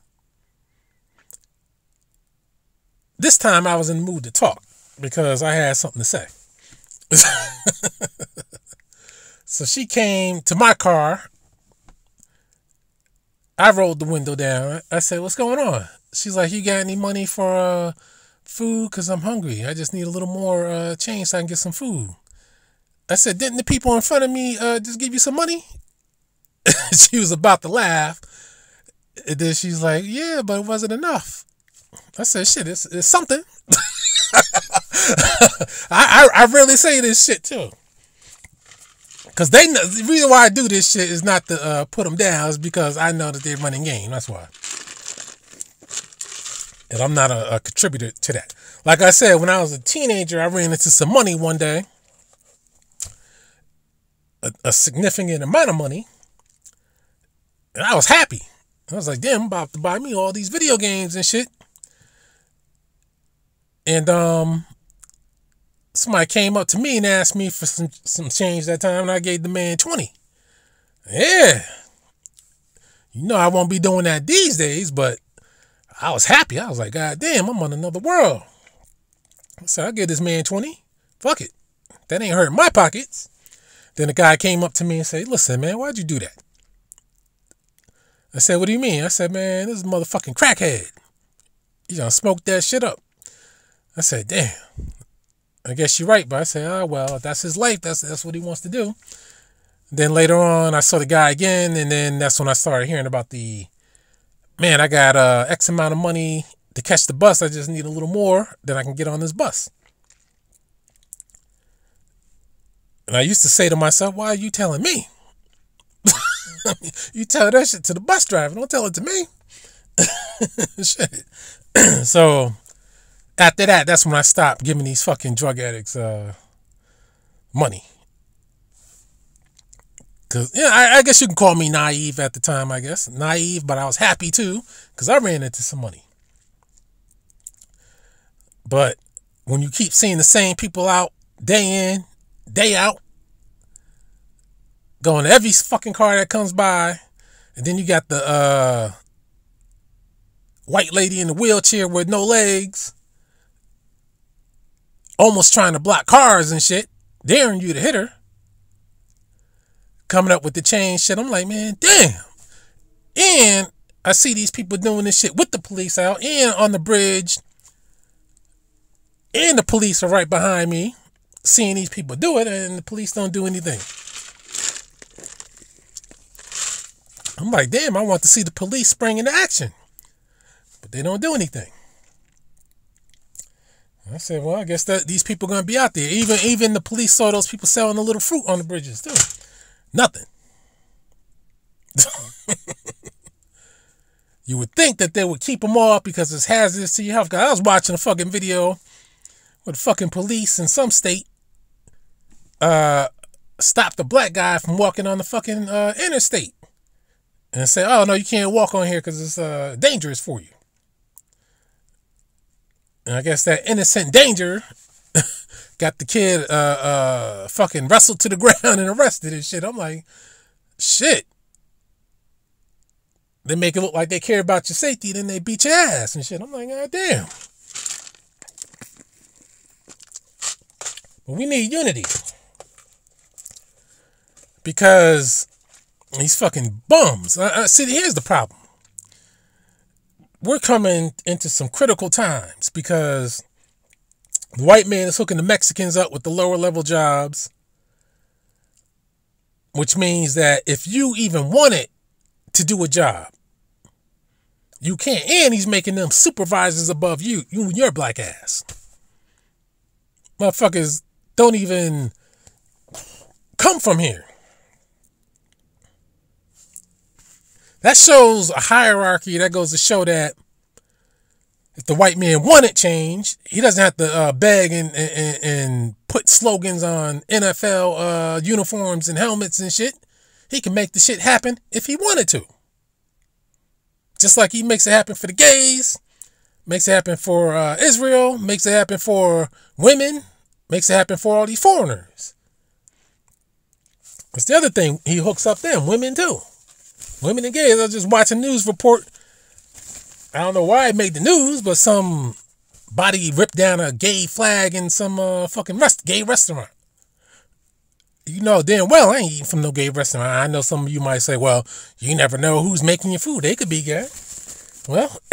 This time I was in the mood to talk because I had something to say. so she came to my car. I rolled the window down. I said, What's going on? She's like, You got any money for uh, food? Because I'm hungry. I just need a little more uh, change so I can get some food. I said, Didn't the people in front of me uh, just give you some money? she was about to laugh. And then she's like, Yeah, but it wasn't enough. I said, shit, it's, it's something. I, I, I really say this shit too. Cause they know the reason why I do this shit is not to uh, put them down, is because I know that they're running game. That's why. And I'm not a, a contributor to that. Like I said, when I was a teenager, I ran into some money one day, a, a significant amount of money, and I was happy. I was like, damn, I'm about to buy me all these video games and shit. And um, somebody came up to me and asked me for some, some change that time, and I gave the man 20. Yeah. You know, I won't be doing that these days, but I was happy. I was like, God damn, I'm on another world. So I give this man 20. Fuck it. That ain't hurting my pockets. Then the guy came up to me and said, Listen, man, why'd you do that? I said, What do you mean? I said, Man, this is motherfucking crackhead. You done smoked that shit up. I said, damn. I guess you're right, but I said, oh well, that's his life. That's that's what he wants to do. Then later on, I saw the guy again, and then that's when I started hearing about the man. I got uh, X amount of money to catch the bus. I just need a little more, then I can get on this bus. And I used to say to myself, why are you telling me? you tell that shit to the bus driver. Don't tell it to me. shit. so after that, that's when I stopped giving these fucking drug addicts uh, money. Cause yeah, I, I, guess you can call me naive at the time. I guess naive, but I was happy too because I ran into some money. But when you keep seeing the same people out day in, day out, going to every fucking car that comes by, and then you got the uh, white lady in the wheelchair with no legs, almost trying to block cars and shit, daring you to hit her. Coming up with the chain shit. I'm like, man, damn. And I see these people doing this shit with the police out and on the bridge. And the police are right behind me, seeing these people do it, and the police don't do anything. I'm like, damn, I want to see the police spring into action. But they don't do anything. I said, well, I guess that these people are gonna be out there. Even even the police saw those people selling the little fruit on the bridges too. Nothing. you would think that they would keep them off because it's hazardous to your health. I was watching a fucking video with fucking police in some state uh stopped a black guy from walking on the fucking uh, interstate and say, "Oh no, you can't walk on here because it's uh, dangerous for you." And I guess that innocent danger got the kid uh uh fucking wrestled to the ground and arrested and shit. I'm like, shit. They make it look like they care about your safety, then they beat your ass and shit. I'm like, god damn. But we need unity. Because these fucking bums. Uh, see, here's the problem. We're coming into some critical times because the white man is hooking the Mexicans up with the lower level jobs, which means that if you even wanted to do a job, you can't. And he's making them supervisors above you, you and your black ass. Motherfuckers don't even come from here. That shows a hierarchy that goes to show that if the white man wanted change, he doesn't have to uh, beg and, and, and put slogans on NFL uh, uniforms and helmets and shit. He can make the shit happen if he wanted to. Just like he makes it happen for the gays, makes it happen for uh, Israel, makes it happen for women, makes it happen for all these foreigners. That's the other thing. He hooks up them, women too. Women and gays. I was just watching news report I don't know why it made the news, but some body ripped down a gay flag in some uh, fucking rest gay restaurant. You know damn well I ain't eating from no gay restaurant. I know some of you might say, well, you never know who's making your food. They could be gay. Well,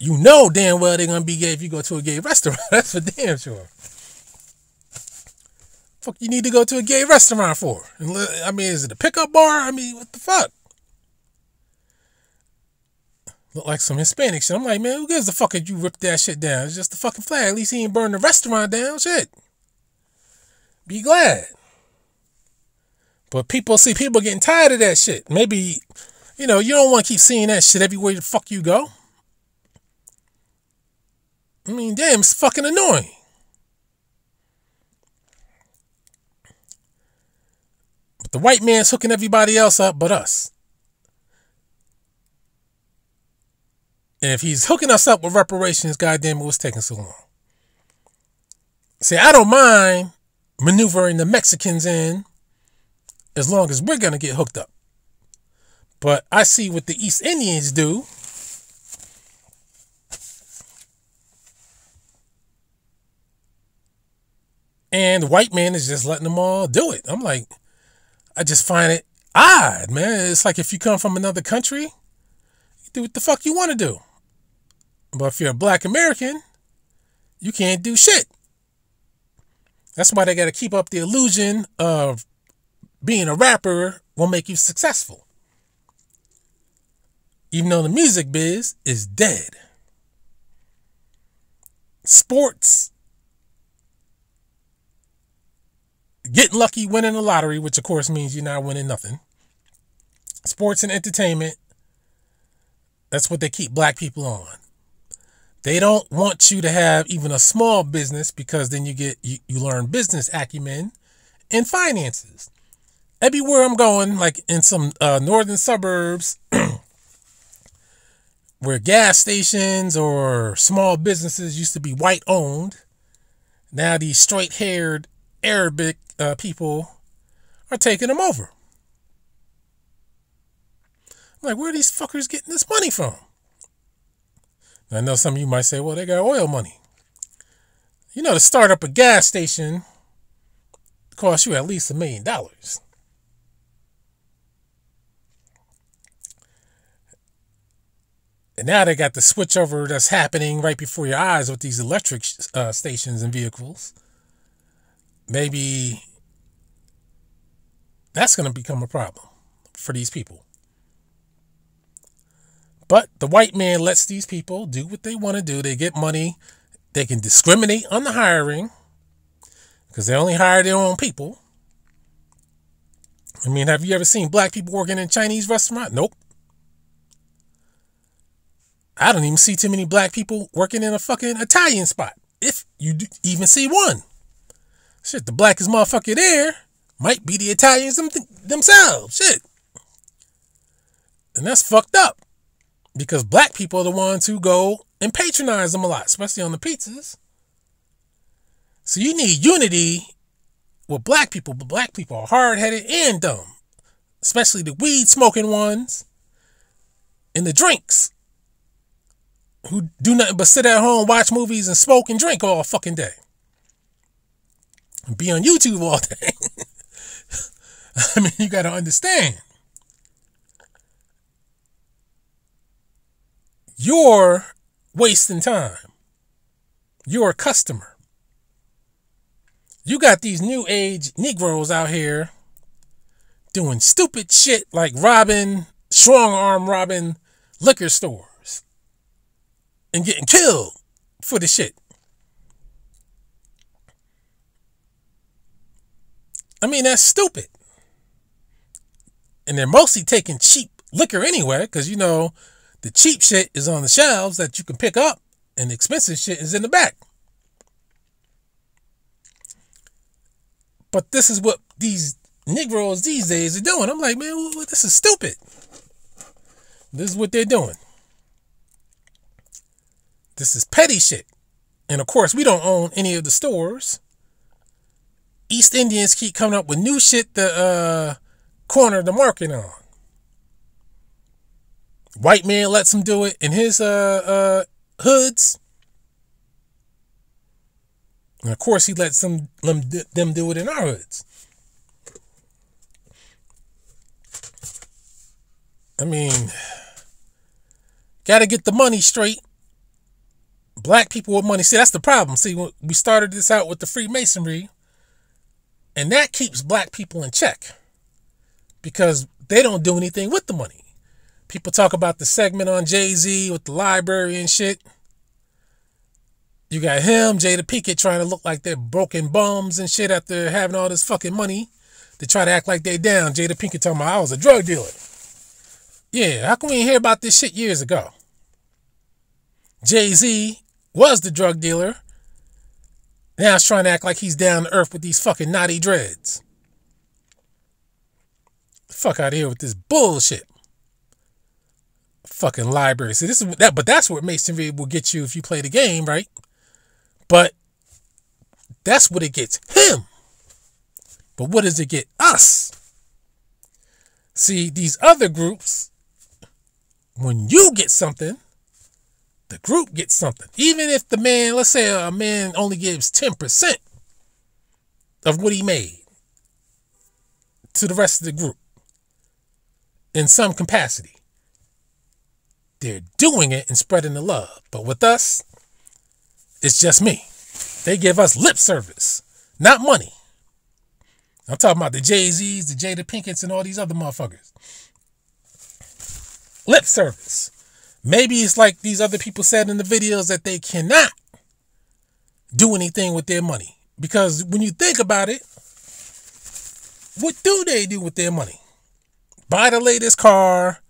you know damn well they're gonna be gay if you go to a gay restaurant. That's for damn sure. Fuck, you need to go to a gay restaurant for? I mean, is it a pickup bar? I mean, what the fuck? Look like some Hispanic shit. I'm like, man, who gives a fuck if you rip that shit down? It's just a fucking flag. At least he ain't burn the restaurant down. Shit. Be glad. But people see people getting tired of that shit. Maybe, you know, you don't want to keep seeing that shit everywhere the fuck you go. I mean, damn, it's fucking annoying. But the white man's hooking everybody else up but us. And if he's hooking us up with reparations, goddamn it, what's taking so long? See, I don't mind maneuvering the Mexicans in as long as we're gonna get hooked up. But I see what the East Indians do. And the white man is just letting them all do it. I'm like, I just find it odd, man. It's like if you come from another country, you do what the fuck you want to do. But if you're a black American, you can't do shit. That's why they got to keep up the illusion of being a rapper will make you successful. Even though the music biz is dead. Sports, getting lucky winning the lottery, which of course means you're not winning nothing. Sports and entertainment, that's what they keep black people on. They don't want you to have even a small business because then you get you, you learn business acumen and finances. Everywhere I'm going, like in some uh, northern suburbs, where gas stations or small businesses used to be white owned, now these straight haired Arabic uh, people are taking them over. I'm like, where are these fuckers getting this money from? I know some of you might say, well, they got oil money. You know, to start up a gas station costs you at least a million dollars. And now they got the switchover that's happening right before your eyes with these electric uh, stations and vehicles. Maybe that's going to become a problem for these people. But the white man lets these people do what they want to do. They get money. They can discriminate on the hiring because they only hire their own people. I mean, have you ever seen black people working in a Chinese restaurant? Nope. I don't even see too many black people working in a fucking Italian spot. If you even see one. Shit, the blackest motherfucker there might be the Italians them themselves. Shit. And that's fucked up because black people are the ones who go and patronize them a lot, especially on the pizzas. So you need unity with black people, but black people are hard headed and dumb, especially the weed smoking ones and the drinks who do nothing but sit at home, watch movies, and smoke and drink all fucking day. Be on YouTube all day. I mean, you got to understand. You're wasting time. You're a customer. You got these new age Negroes out here doing stupid shit like robbing, strong arm robbing liquor stores and getting killed for the shit. I mean, that's stupid. And they're mostly taking cheap liquor anyway, because you know, the cheap shit is on the shelves that you can pick up, and the expensive shit is in the back. But this is what these Negroes these days are doing. I'm like, man, this is stupid. This is what they're doing. This is petty shit. And of course, we don't own any of the stores. East Indians keep coming up with new shit to uh, corner the market on. White man lets him do it in his uh, uh, hoods. And of course, he lets them, them, them do it in our hoods. I mean, got to get the money straight. Black people with money. See, that's the problem. See, we started this out with the Freemasonry, and that keeps black people in check because they don't do anything with the money. People talk about the segment on Jay Z with the library and shit. You got him, Jada Pinkett, trying to look like they're broken bums and shit after having all this fucking money. They try to act like they down. Jada Pinkett talking about I was a drug dealer. Yeah, how come we didn't hear about this shit years ago? Jay Z was the drug dealer. Now he's trying to act like he's down to earth with these fucking naughty dreads. Fuck out of here with this bullshit. Fucking library. See, this is that, but that's what masonry will get you if you play the game, right? But that's what it gets him. But what does it get us? See, these other groups, when you get something, the group gets something. Even if the man, let's say a man only gives 10% of what he made to the rest of the group in some capacity. They're doing it and spreading the love. But with us, it's just me. They give us lip service, not money. I'm talking about the Jay Z's, the Jada Pinkett's, and all these other motherfuckers. Lip service. Maybe it's like these other people said in the videos that they cannot do anything with their money. Because when you think about it, what do they do with their money? Buy the latest car,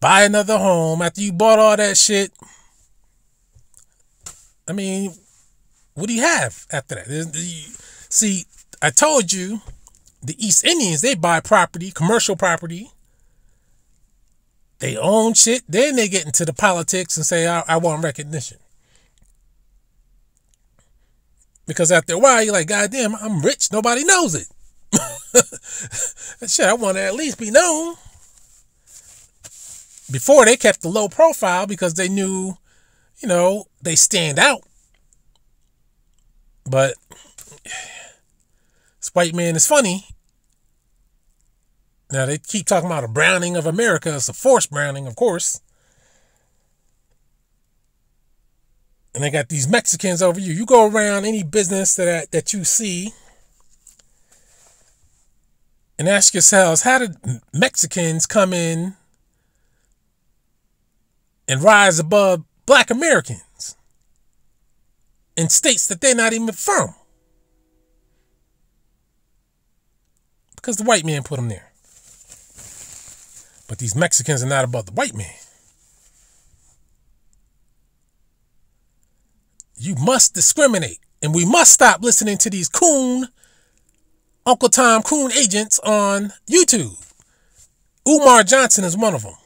buy another home after you bought all that shit. I mean, what do you have after that? See, I told you the East Indians, they buy property, commercial property. They own shit. Then they get into the politics and say, I, I want recognition. Because after a while, you're like, God damn, I'm rich. Nobody knows it. shit, I want to at least be known. Before they kept the low profile because they knew, you know, they stand out. But this white man is funny. Now they keep talking about a browning of America. It's a forced browning, of course. And they got these Mexicans over you. You go around any business that that you see and ask yourselves, how did Mexicans come in and rise above black Americans in states that they're not even from? Because the white man put them there. But these Mexicans are not above the white man. You must discriminate. And we must stop listening to these coon, Uncle Tom coon agents on YouTube. Umar Johnson is one of them.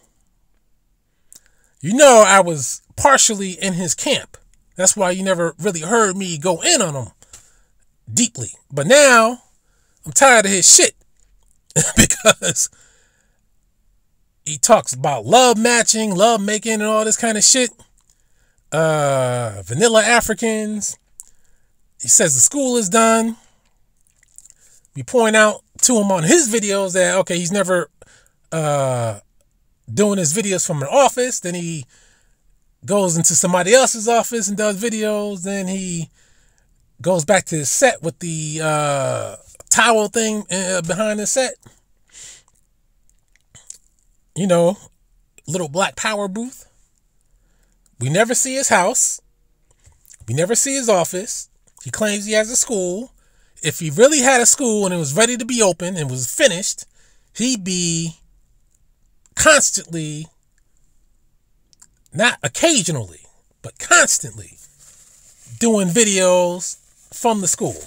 You know, I was partially in his camp. That's why you never really heard me go in on him deeply. But now I'm tired of his shit because he talks about love matching, love making, and all this kind of shit. Uh, vanilla Africans. He says the school is done. We point out to him on his videos that okay, he's never uh, doing his videos from an office. Then he goes into somebody else's office and does videos. Then he goes back to the set with the uh, towel thing uh, behind the set. You know, little black power booth. We never see his house. We never see his office. He claims he has a school. If he really had a school and it was ready to be open and was finished, he'd be constantly, not occasionally, but constantly doing videos from the school,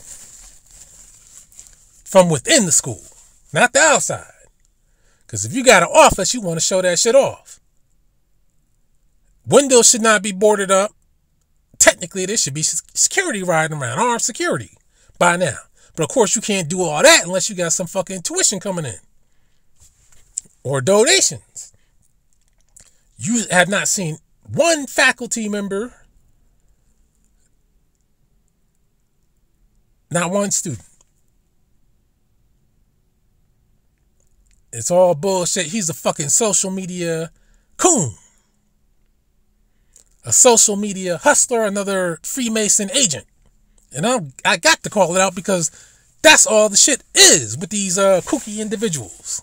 from within the school, not the outside. Because if you got an office, you want to show that shit off. Windows should not be boarded up. Technically, there should be security riding around, armed security by now. But of course, you can't do all that unless you got some fucking tuition coming in or donations. You have not seen one faculty member Not one student. It's all bullshit. He's a fucking social media coon. A social media hustler, another Freemason agent. And I'm, I got to call it out because that's all the shit is with these uh, kooky individuals.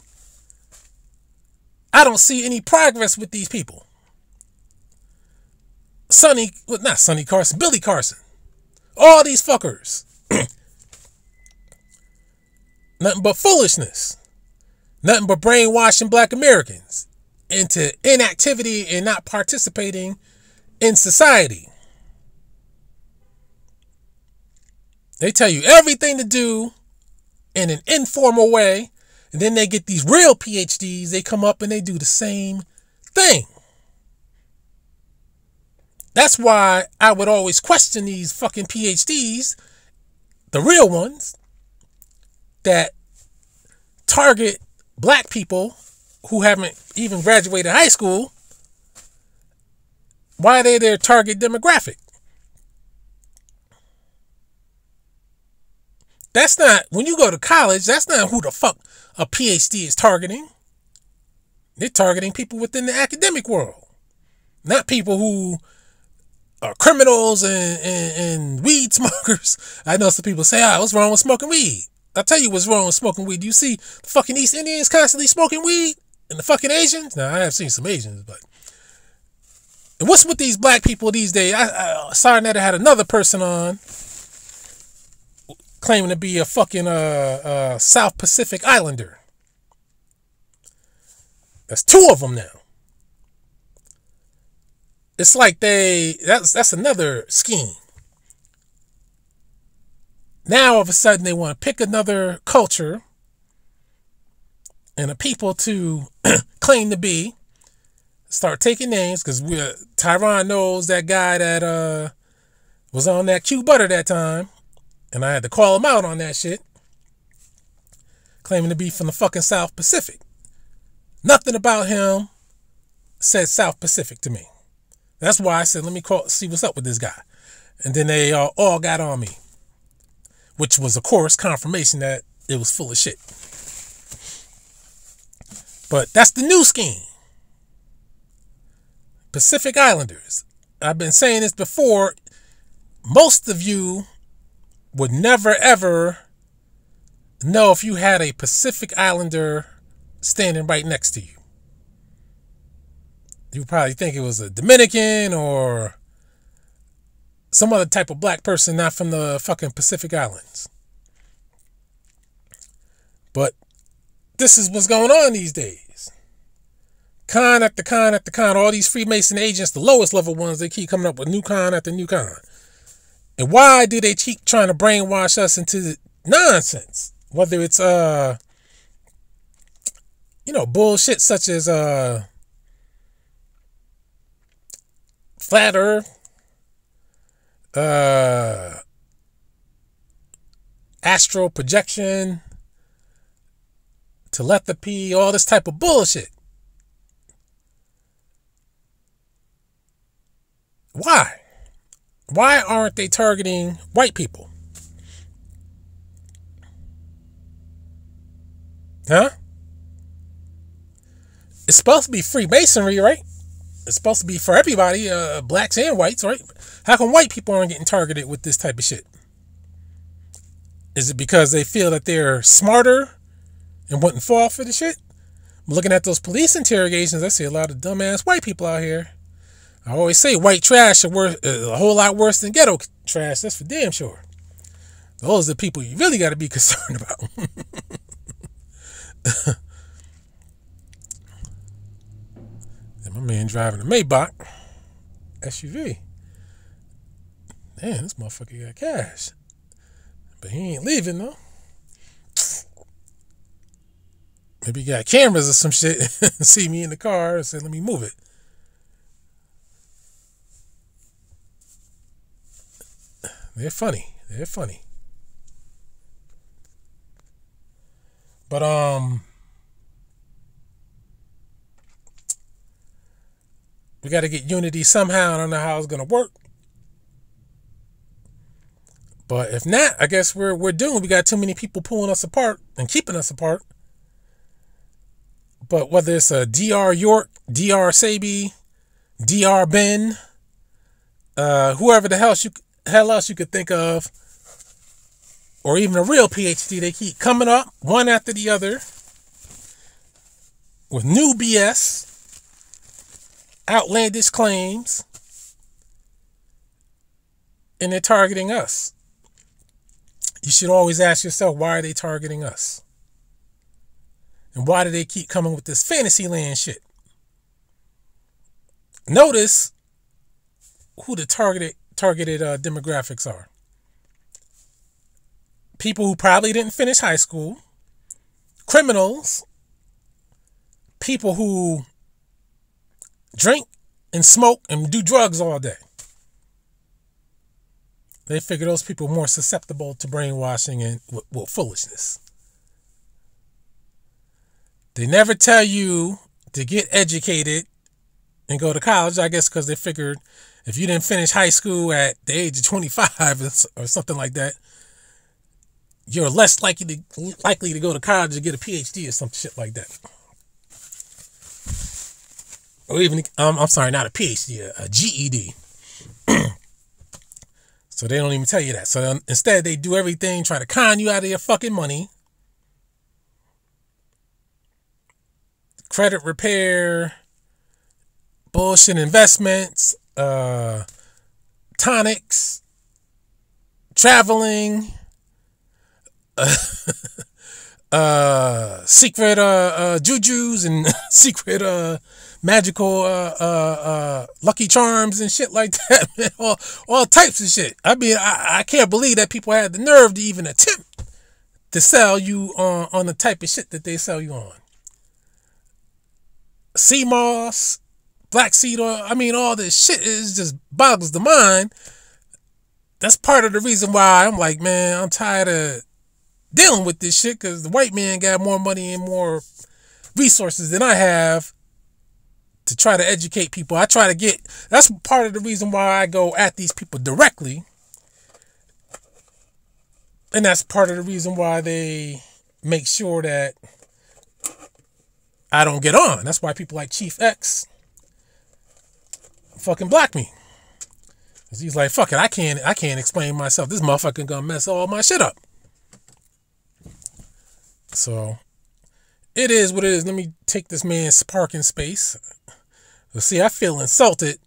I don't see any progress with these people. Sonny, well, not Sonny Carson, Billy Carson. All these fuckers. Nothing but foolishness. Nothing but brainwashing black Americans into inactivity and not participating in society. They tell you everything to do in an informal way, and then they get these real PhDs, they come up and they do the same thing. That's why I would always question these fucking PhDs, the real ones, that target black people who haven't even graduated high school. Why are they their target demographic? That's not, when you go to college, that's not who the fuck a PhD is targeting. They're targeting people within the academic world, not people who are criminals and, and, and weed smokers. I know some people say, ah, what's wrong with smoking weed? I'll tell you what's wrong with smoking weed. You see the fucking East Indians constantly smoking weed? And the fucking Asians? Now, I have seen some Asians, but. And what's with these black people these days? I, I Sarnetta had another person on claiming to be a fucking uh, uh, South Pacific Islander. That's two of them now. It's like they that's that's another scheme. Now all of a sudden they want to pick another culture and a people to claim to be. Start taking names because we uh, Tyron knows that guy that uh was on that Q butter that time, and I had to call him out on that shit. Claiming to be from the fucking South Pacific. Nothing about him said South Pacific to me. That's why I said, let me call see what's up with this guy. And then they uh, all got on me which was, of course, confirmation that it was full of shit. But that's the new scheme. Pacific Islanders. I've been saying this before. Most of you would never ever know if you had a Pacific Islander standing right next to you. You probably think it was a Dominican or some other type of black person not from the fucking Pacific Islands. But this is what's going on these days. Con after con after con, all these Freemason agents, the lowest level ones, they keep coming up with new con after new con. And why do they keep trying to brainwash us into nonsense? Whether it's uh you know, bullshit such as uh flat earth, uh, astral projection, telepathy, all this type of bullshit. Why? Why aren't they targeting white people? Huh? It's supposed to be Freemasonry, right? It's supposed to be for everybody, uh, blacks and whites, right? How come white people aren't getting targeted with this type of shit? Is it because they feel that they're smarter and wouldn't fall for the shit? I'm looking at those police interrogations. I see a lot of dumbass white people out here. I always say white trash are uh, a whole lot worse than ghetto trash. That's for damn sure. Those are the people you really got to be concerned about. and my man driving a Maybach SUV. Man, this motherfucker got cash. But he ain't leaving though. Maybe he got cameras or some shit. See me in the car and say, let me move it. They're funny. They're funny. But um we got to get unity somehow. I don't know how it's going to work. But if not, I guess we're we're doomed. We got too many people pulling us apart and keeping us apart. But whether it's a DR York, DR Sebi, DR Ben, uh, whoever the hell you hell else you could think of, or even a real PhD, they keep coming up one after the other with new BS, outlandish claims, and they're targeting us. You should always ask yourself, why are they targeting us? And why do they keep coming with this fantasy land shit? Notice who the targeted targeted uh, demographics are people who probably didn't finish high school, criminals, people who drink and smoke and do drugs all day. They figure those people more susceptible to brainwashing and well, foolishness. They never tell you to get educated and go to college, I guess, because they figured if you didn't finish high school at the age of 25 or something like that, you're less likely to likely to go to college and get a PhD or some shit like that. Or even, um, I'm sorry, not a PhD, a GED. so they don't even tell you that. So instead, they do everything, try to con you out of your fucking money. Credit repair, bullshit investments, uh, tonics, traveling, uh, secret uh, uh, jujus and secret uh, magical uh, uh, uh, lucky charms and shit like that. All, all types of shit. I mean, I, I can't believe that people had the nerve to even attempt to sell you on, on the type of shit that they sell you on. Sea moss, black seed oil. I mean, all this shit is just boggles the mind. That's part of the reason why I'm like, man, I'm tired of dealing with this shit because the white man got more money and more resources than I have to try to educate people. I try to get that's part of the reason why I go at these people directly. And that's part of the reason why they make sure that I don't get on. That's why people like Chief X fucking block me. Cause he's like, fuck it, I can't I can't explain myself. This motherfucker gonna mess all my shit up. So it is what it is. Let me take this man's parking space. See, I feel insulted.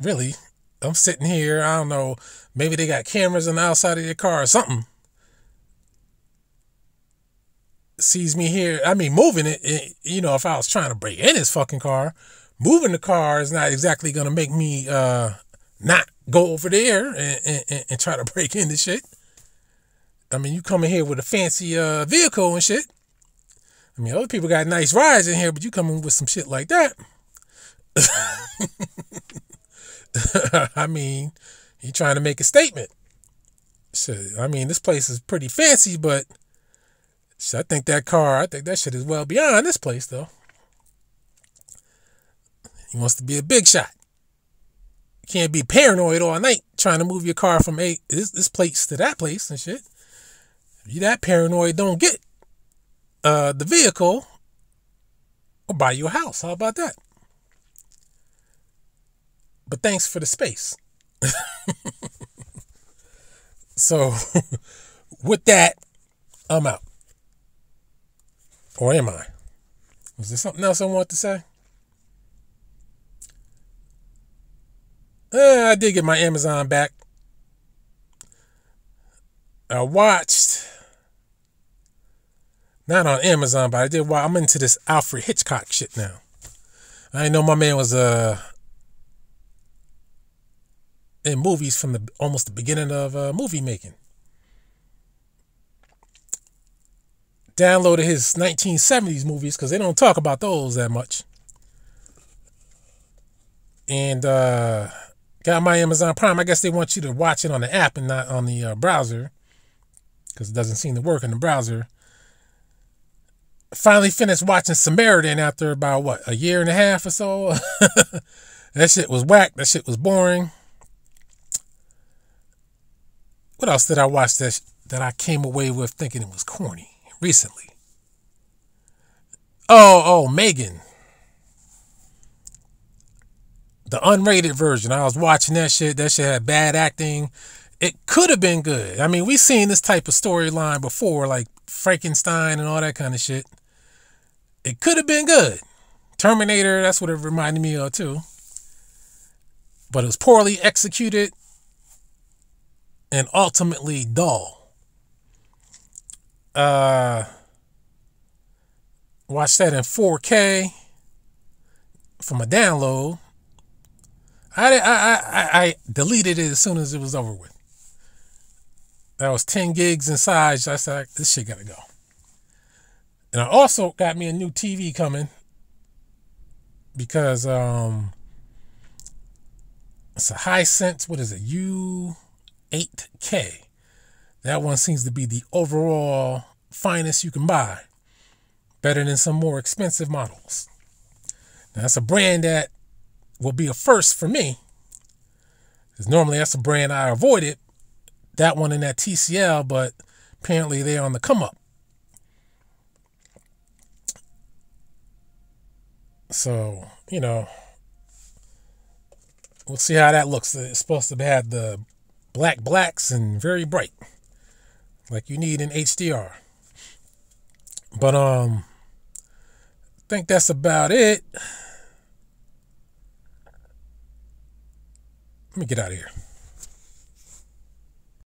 Really. I'm sitting here. I don't know. Maybe they got cameras on the outside of your car or something. Sees me here. I mean, moving it, it you know, if I was trying to break in his fucking car, moving the car is not exactly going to make me uh, not go over there and, and, and try to break into shit. I mean, you coming here with a fancy uh, vehicle and shit. I mean, other people got nice rides in here, but you coming with some shit like that. I mean, you trying to make a statement. shit, I mean, this place is pretty fancy, but shit, I think that car, I think that shit is well beyond this place, though. He wants to be a big shot. You can't be paranoid all night trying to move your car from a this, this place to that place and shit. If you that paranoid, don't get uh, the vehicle or buy you a house. How about that? But thanks for the space. so, with that, I'm out. Or am I? Was there something else I want to say? Uh, I did get my Amazon back. I watched, not on Amazon, but I did. Watch, I'm into this Alfred Hitchcock shit now. I didn't know my man was uh in movies from the almost the beginning of uh, movie making. Downloaded his 1970s movies because they don't talk about those that much. And uh, got my Amazon Prime. I guess they want you to watch it on the app and not on the uh, browser because it doesn't seem to work in the browser. Finally finished watching Samaritan after about what a year and a half or so. that shit was whack. That shit was boring. What else did I watch that that I came away with thinking it was corny recently? Oh, oh, Megan. The unrated version. I was watching that shit. That shit had bad acting. It could have been good. I mean, we've seen this type of storyline before, like Frankenstein and all that kind of shit. It could have been good. Terminator, that's what it reminded me of too. But it was poorly executed and ultimately dull. Uh, watch that in 4K from a download. I, I, I, I deleted it as soon as it was over with. That was 10 gigs in size. I said, this shit gotta go. And I also got me a new TV coming because um it's a Hisense. what is it? U 8K. That one seems to be the overall finest you can buy. Better than some more expensive models. Now, that's a brand that will be a first for me. Because normally that's a brand I avoided. That one and that TCL, but apparently they're on the come up. So, you know, we'll see how that looks. It's supposed to have the black blacks and very bright like you need in HDR. But um I think that's about it. Let me get out of here.